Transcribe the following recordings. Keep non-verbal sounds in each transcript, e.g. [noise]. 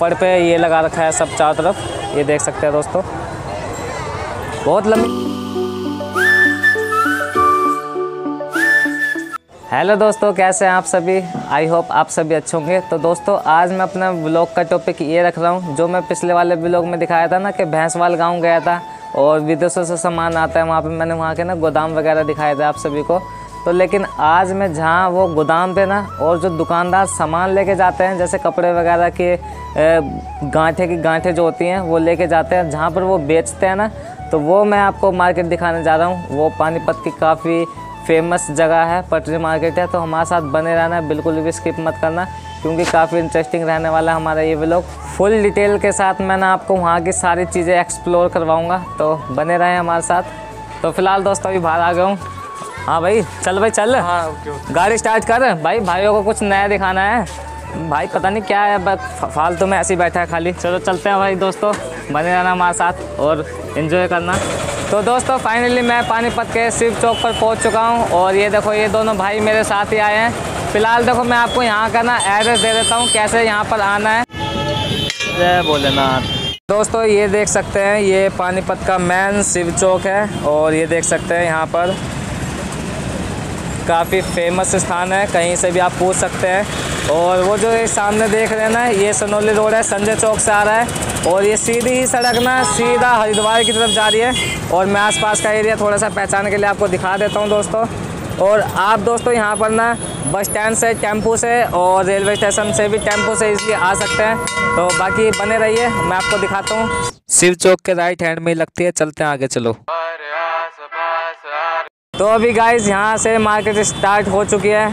ऊपर पे ये लगा रखा है सब चारों तरफ़। ये देख सकते हैं दोस्तों। बहुत लंबी हेलो दोस्तों, कैसे हैं आप सभी? आई होप आप सभी अच्छे होंगे। तो दोस्तों, आज मैं अपना ब्लॉग का टॉपिक ये रख रहा हूँ, जो मैं पिछले वाले ब्लॉग में दिखाया था ना कि भैंसवाल गाँव गया था और विदेशों से सामान आता है, वहाँ पे मैंने वहाँ के ना गोदाम वगैरह दिखाए थे आप सभी को। तो लेकिन आज मैं जहाँ वो गोदाम पे ना और जो दुकानदार सामान लेके जाते हैं, जैसे कपड़े वगैरह के गांठे की गांठे जो होती हैं, वो लेके जाते हैं। जहाँ पर वो बेचते हैं ना तो वो मैं आपको मार्केट दिखाने जा रहा हूँ। वो पानीपत की काफ़ी फ़ेमस जगह है, पटरी मार्केट है तो हमारे साथ बने रहना, बिल्कुल भी स्किप मत करना, क्योंकि काफ़ी इंटरेस्टिंग रहने वाला हमारा ये व्लॉग फुल डिटेल के साथ मैं ना आपको वहाँ की सारी चीज़ें एक्सप्लोर करवाऊँगा तो बने रहें हमारे साथ। तो फ़िलहाल दोस्तों, अभी बाहर आ गया हूँ। हाँ भाई चल भाई चल। हाँ गाड़ी स्टार्ट कर। भाई भाइयों को कुछ नया दिखाना है। भाई पता नहीं क्या है बस फालतू में ऐसे ही बैठा है खाली। चलो चलते हैं भाई दोस्तों। बने रहना हमारे साथ और इन्जॉय करना। तो दोस्तों फाइनली मैं पानीपत के शिव चौक पर पहुँच चुका हूँ और ये देखो ये दोनों भाई मेरे साथ ही आए हैं। फ़िलहाल देखो मैं आपको यहाँ का ना एड्रेस दे देता हूँ कैसे यहाँ पर आना है। जय भोलेनाथ। दोस्तों ये देख सकते हैं ये पानीपत का मेन शिव चौक है और ये देख सकते हैं यहाँ पर। काफ़ी फ़ेमस स्थान है कहीं से भी आप पूछ सकते हैं। और वो जो ये सामने देख रहे हैं ना ये सनौली रोड है संजय चौक से आ रहा है। और ये सीधी ही सड़क ना सीधा हरिद्वार की तरफ़ जा रही है। और मैं आसपास का एरिया थोड़ा सा पहचान के लिए आपको दिखा देता हूँ दोस्तों। और आप दोस्तों यहाँ पर ना बस स्टैंड से टेंपू से और रेलवे स्टेशन से भी टेंपू से इसलिए आ सकते हैं। तो बाकी बने रहिए मैं आपको दिखाता हूँ। शिव चौक के राइट हैंड में ही लगती है चलते हैं आगे चलो। तो अभी गाइस यहाँ से मार्केट स्टार्ट हो चुकी है।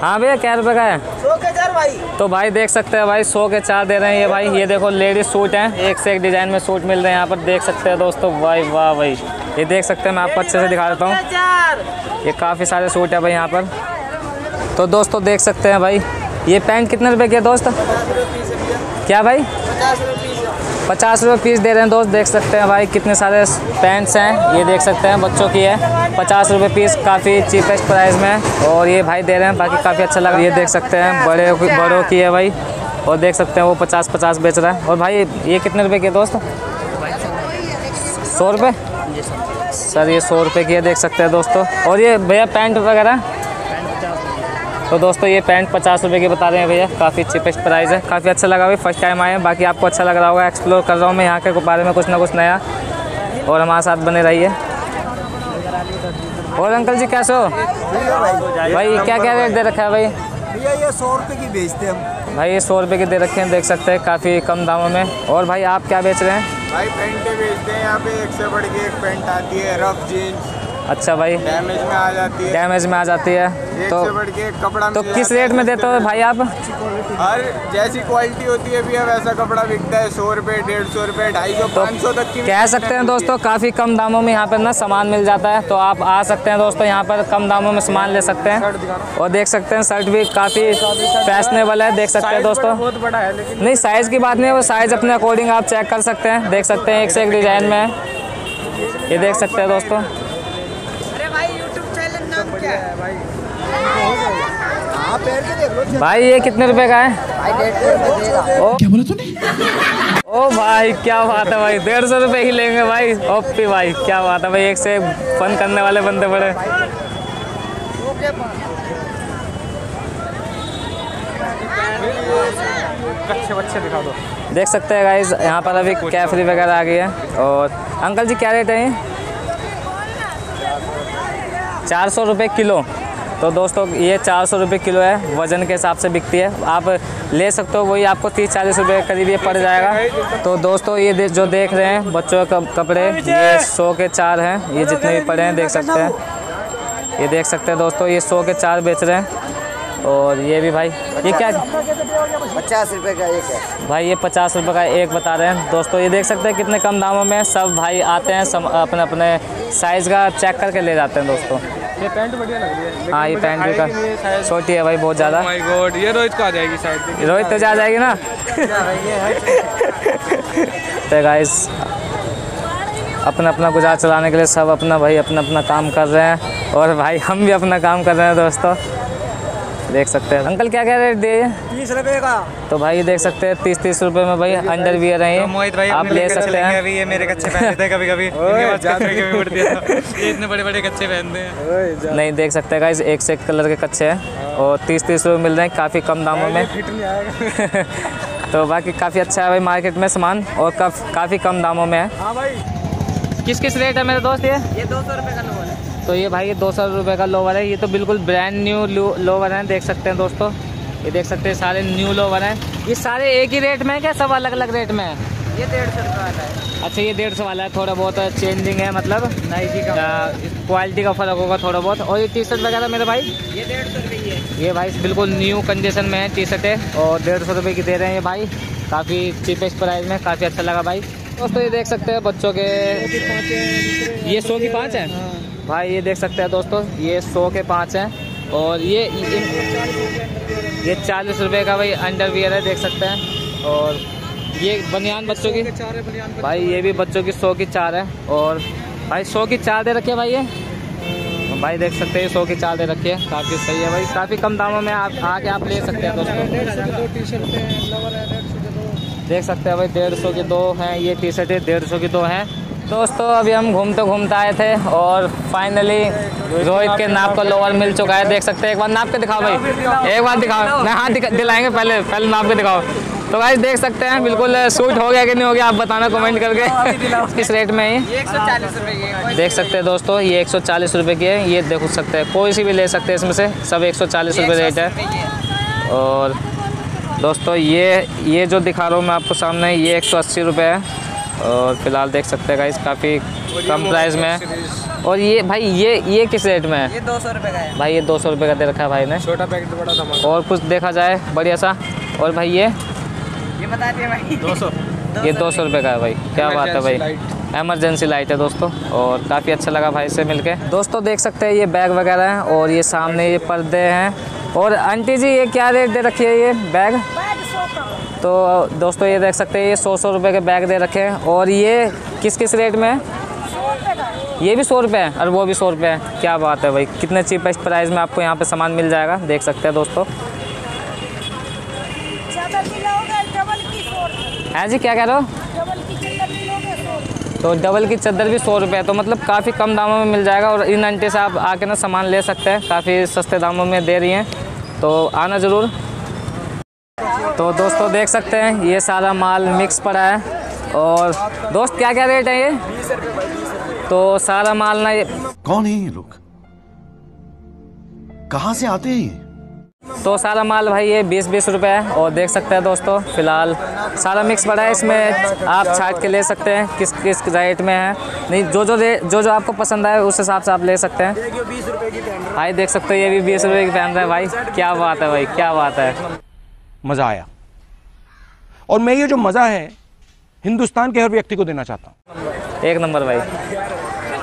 हाँ भैया क्या रुपये का है? सौ के चार भाई। तो भाई देख सकते हैं भाई सौ के चार दे रहे हैं ये भाई। ये देखो लेडीज़ सूट हैं एक से एक डिज़ाइन में सूट मिल रहे हैं यहाँ पर। देख सकते हैं दोस्तों भाई वाह भाई। ये देख सकते हैं मैं आपको अच्छे से दिखा देता हूँ। ये काफ़ी सारे सूट है भाई यहाँ पर। तो दोस्तों देख सकते हैं भाई। ये पैंट कितने रुपए की दोस्त? क्या भाई? पचास रुपये पीस दे रहे हैं दोस्त, देख सकते हैं भाई कितने सारे पैंट्स हैं। ये देख सकते हैं बच्चों की है। पचास रुपये पीस, काफ़ी चीपेस्ट प्राइस में। और ये भाई दे रहे हैं, बाकी काफ़ी अच्छा लग रहा है। ये देख सकते हैं, बड़े बड़ों की है भाई। और देख सकते हैं वो पचास पचास बेच रहा है। और भाई, ये कितने रुपये की दोस्त? सौ रुपये सर, ये सौ रुपये की है, देख सकते हैं दोस्तों। और ये भैया पैंट वगैरह? तो दोस्तों ये पैंट पचास रुपये की बता रहे हैं भैया। काफ़ी चीपेस्ट प्राइस है। काफ़ी अच्छा लगा भाई फ़र्स्ट टाइम आए हैं। बाकी आपको अच्छा लग रहा होगा एक्सप्लोर कर रहा हूँ मैं यहाँ के बारे में कुछ ना कुछ नया। और हमारे साथ बने रहिए। और अंकल जी कैसे हो? भाई क्या क्या रेट दे रखा है भाई? भैया ये सौ रुपये की बेचते हैं भाई ये सौ रुपये की दे रखे हैं देख सकते हैं काफ़ी कम दामों में। और भाई आप क्या बेच रहे हैं? भाई पेंटें बेचते हैं यहाँ पे एक से बढ़ के एक पेंट आती है रफ जीन्स। अच्छा भाई। डैमेज में आ जाती है। डैमेज में आ जाती है। तो कपड़ा तो किस रेट में देते हो भाई आप? हर जैसी क्वालिटी होती है भैया वैसा कपड़ा बिकता है। सौ रुपये डेढ़ सौ रुपये ढाई सौ तो पाँच सौ तक की कह सकते हैं दोस्तों काफ़ी कम दामों में यहाँ पर ना सामान मिल जाता है। तो आप आ सकते हैं दोस्तों यहाँ पर कम दामों में सामान ले सकते हैं। और देख सकते हैं शर्ट भी काफ़ी फैशनेबल है देख सकते हैं दोस्तों। बहुत बड़ा है लेकिन नहीं साइज़ की बात नहीं है वो साइज़ अपने अकॉर्डिंग आप चेक कर सकते हैं। देख सकते हैं एक से एक डिज़ाइन में। है ये देख सकते हैं दोस्तों। भाई ये कितने रुपए का है? ओ। क्या बोला तूने? ओ भाई क्या बात है भाई डेढ़ सौ रुपये ही लेंगे भाई। ओपी भाई क्या बात है भाई एक से फन करने वाले बंदे बड़े। अच्छे बच्चे दिखा दो। देख सकते हैं गाइज़ यहाँ पर अभी कैफरी वगैरह आ गई है। और अंकल जी क्या रेट है ये? चार सौ रुपये किलो। तो दोस्तों ये चार सौ रुपये किलो है वज़न के हिसाब से बिकती है। आप ले सकते हो वही आपको तीस चालीस रुपये के करीब ये पड़ जाएगा। तो दोस्तों ये दे, जो देख रहे हैं बच्चों के कपड़े ये सौ के चार हैं। ये जितने भी पड़े हैं देख सकते हैं। ये देख सकते हैं दोस्तों ये सौ के चार बेच रहे हैं। और ये भी भाई ये क्या पचास रुपये का एक है। भाई ये पचास रुपये का एक बता रहे हैं। दोस्तों ये देख सकते हैं कितने कम दामों में सब भाई आते हैं सब अपने अपने साइज़ का चेक करके ले जाते हैं दोस्तों। ये पैंट बढ़िया लग रही है। हाँ ये पैंट भी का छोटी है भाई बहुत ज़्यादा। माय गॉड ये रोहित को आ जाएगी शायद। रोहित तो जा जाएगी ना। तो गाइस अपना अपना गुजार चलाने के लिए सब अपना भाई अपना अपना काम कर रहे हैं। और भाई हम भी अपना काम कर रहे हैं दोस्तों। देख सकते हैं। अंकल क्या क्या रेट दिए? तीस रुपए का। तो भाई देख सकते हैं तीस तीस रुपए में भाई अंडर वियर है ये। मोहित भाई आप ले सकते हैं। अभी ये मेरे कच्चे पहनते थे कभी कभी भी [laughs] इतने बड़े बड़े कच्चे पहनते हैं। नहीं देख सकते हैं गाइस एक से एक कलर के कच्चे हैं। और तीस तीस रुपये मिल रहे हैं काफ़ी कम दामों में। [laughs] तो बाकी काफ़ी अच्छा है भाई मार्केट में सामान और काफ़ी कम दामों में है। हाँ किस किस रेट है मेरे दोस्त ये? ये दो सौ रुपए का है तो ये भाई ये दो सौ रुपये का लोवर है। ये तो बिल्कुल ब्रांड न्यू लोवर है देख सकते हैं दोस्तों। ये देख सकते हैं सारे न्यू लोवर हैं। ये सारे एक ही रेट में है क्या? सब अलग अलग रेट में है? ये डेढ़ सौ रुपए वाला है। अच्छा ये डेढ़ सौ वाला है। थोड़ा बहुत चेंजिंग है मतलब। नाइकी का। क्वालिटी का फ़र्क होगा थोड़ा बहुत। और ये टी शर्ट वगैरह मेरे भाई? ये डेढ़ सौ रुपए की है। ये भाई बिल्कुल न्यू कंडीशन में है टी शर्ट है और डेढ़ सौ रुपये की दे रहे हैं ये भाई। काफ़ी चीपेस्ट प्राइस में काफ़ी अच्छा लगा भाई। दोस्तों ये देख सकते हैं बच्चों के। ये सौ की पाँच है? भाई ये देख सकते हैं दोस्तों, ये सौ के पाँच हैं। और ये ये चालीस रुपये का भाई अंडरवियर है, देख सकते हैं। और ये बनियान बच्चों की। भाई ये भी बच्चों की सौ की चार है। और भाई सौ की चार दे रखी है भाई ये? भाई देख सकते हैं सौ की चार दे रखी है। काफ़ी सही है भाई। काफ़ी कम दामों में आप आके आप ले सकते हैं दोस्तों। देख सकते हैं भाई, डेढ़ सौ की दो हैं, ये टी शर्ट डेढ़ सौ की दो हैं। दोस्तों, अभी हम घूमते घूमते आए थे और फाइनली रोहित के नाप का लोअर मिल चुका है। देख सकते हैं, एक बार नाप के दिखाओ भाई। एक बार दिखाओ। नहीं हाँ दिलाएँगे पहले पहले नाप के दिखाओ। तो भाई, देख सकते हैं, बिल्कुल सूट हो गया कि नहीं हो गया, आप बताना कमेंट करके। किस रेट में ही एक सौ चालीस है देख सकते हैं दोस्तों, ये एक सौ चालीस रुपये की है, ये देख सकते हैं, कोई सी भी ले सकते हैं इसमें से, सब एक सौ चालीस रुपये रेट है। और दोस्तों ये ये जो दिखा रहा हूँ मैं आपको सामने ये एक सौ अस्सी रुपये है। और फ़िलहाल देख सकते हैं गाइस काफ़ी कम प्राइस में है। और ये भाई ये ये किस रेट में है? ये दो सौ रुपये का है। भाई ये दो सौ रुपये का दे रखा है भाई ने। छोटा पैकेट बड़ा धमाका और कुछ देखा जाए बढ़िया सा। और भाई ये? ये बता दिए भाई। दो सौ। ये दो सौ रुपये का है भाई। क्या बात है भाई। एमरजेंसी लाइट है दोस्तों। और काफ़ी अच्छा लगा भाई से मिलके। दोस्तों देख सकते हैं ये बैग वगैरह हैं। और ये सामने ये पर्दे हैं। और आंटी जी ये क्या रेट दे रखी है ये बैग तो दोस्तों ये देख सकते हैं ये सौ सौ रुपये के बैग दे रखे हैं। और ये किस किस रेट में? है ये भी सौ रुपये है। और वो भी सौ रुपये है। क्या बात है भाई कितने चीपेस्ट प्राइस में आपको यहाँ पे सामान मिल जाएगा। देख सकते हैं दोस्तों। रुपये है जी क्या कह रहे हो डबल की चादर मिलोगे सौ रुपये तो डबल की चादर भी सौ रुपये तो मतलब काफ़ी कम दामों में मिल जाएगा और इन आंटी से आप आके ना सामान ले सकते हैं। काफ़ी सस्ते दामों में दे रही हैं। तो आना ज़रूर। तो दोस्तों देख सकते हैं, ये सारा माल मिक्स पड़ा है। और दोस्त क्या क्या रेट है ये? तो सारा माल ना ये कौन है ये लोग? कहाँ से आते हैं ये? तो सारा माल भाई ये बीस बीस रुपये है और देख सकते हैं दोस्तों फ़िलहाल सारा मिक्स पड़ा है इसमें। आप छाट के ले सकते हैं किस किस रेट में है। नहीं जो जो रेट जो जो आपको पसंद आए उस हिसाब से आप ले सकते हैं। भाई देख सकते हो ये भी बीस रुपए की पहन रहे हैं भाई। क्या बात है भाई क्या बात है। मज़ा आया। और मैं ये जो मज़ा है हिंदुस्तान के हर व्यक्ति को देना चाहता हूँ। एक नंबर भाई।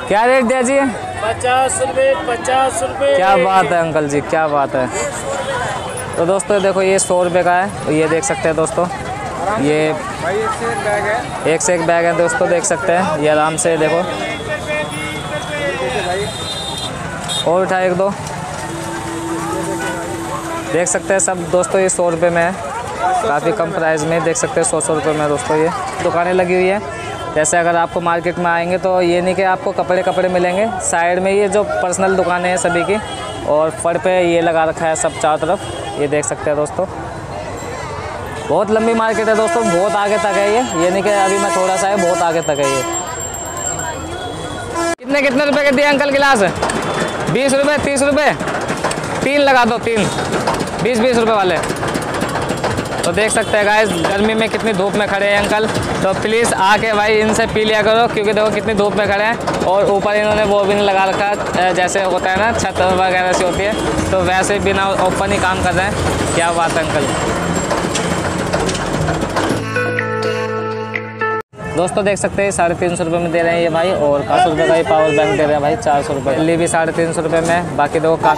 क्या रेट दिया जी? पचास रुपये पचास रुपये क्या बात है अंकल जी क्या बात है। तो दोस्तों देखो, ये सौ रुपये का है। ये देख सकते हैं दोस्तों, ये एक से एक बैग है एक से एक बैग है दोस्तों, देख सकते हैं। ये आराम से, देखो। और उठा एक दो। देख सकते हैं सब दोस्तों, ये सौ रुपये में है। काफ़ी कम प्राइस में, देख सकते हैं सौ सौ रुपये में दोस्तों ये। दुकानें लगी हुई है। जैसे अगर आपको मार्केट में आएँगे तो ये नहीं कि आपको कपड़े कपड़े मिलेंगे। साइड में ये जो पर्सनल दुकानें हैं सभी की, और फड़ पे ये लगा रखा है सब चारों तरफ़। ये देख सकते हैं दोस्तों। बहुत लंबी मार्केट है दोस्तों, बहुत आगे तक है ये। ये नहीं कि अभी मैं थोड़ा सा है, बहुत आगे तक है ये। कितने कितने रुपए के दिए अंकल गिलास? बीस रुपए, तीस रुपए। तीन लगा दो, तीन। बीस बीस रुपए वाले। तो देख सकते हैं गाइस गर्मी में कितनी धूप में खड़े हैं अंकल। तो प्लीज़ आके भाई इनसे पी लिया करो, क्योंकि देखो कितनी धूप में खड़े हैं। और ऊपर इन्होंने वो भी नहीं लगा रखा जैसे होता है ना, छत वगैरह से होती है तो वैसे बिना ओपन ही काम कर रहे हैं। क्या बात अंकल? दोस्तों, देख सकते हैं, साढ़े तीन सौ रुपये में दे रहे हैं ये भाई, और काफ़ी रुपये का ही पावर बैंक दे रहे हैं भाई, चार सौ रुपये। ली भी साढ़े तीन सौ रुपये में, बाकी देखो का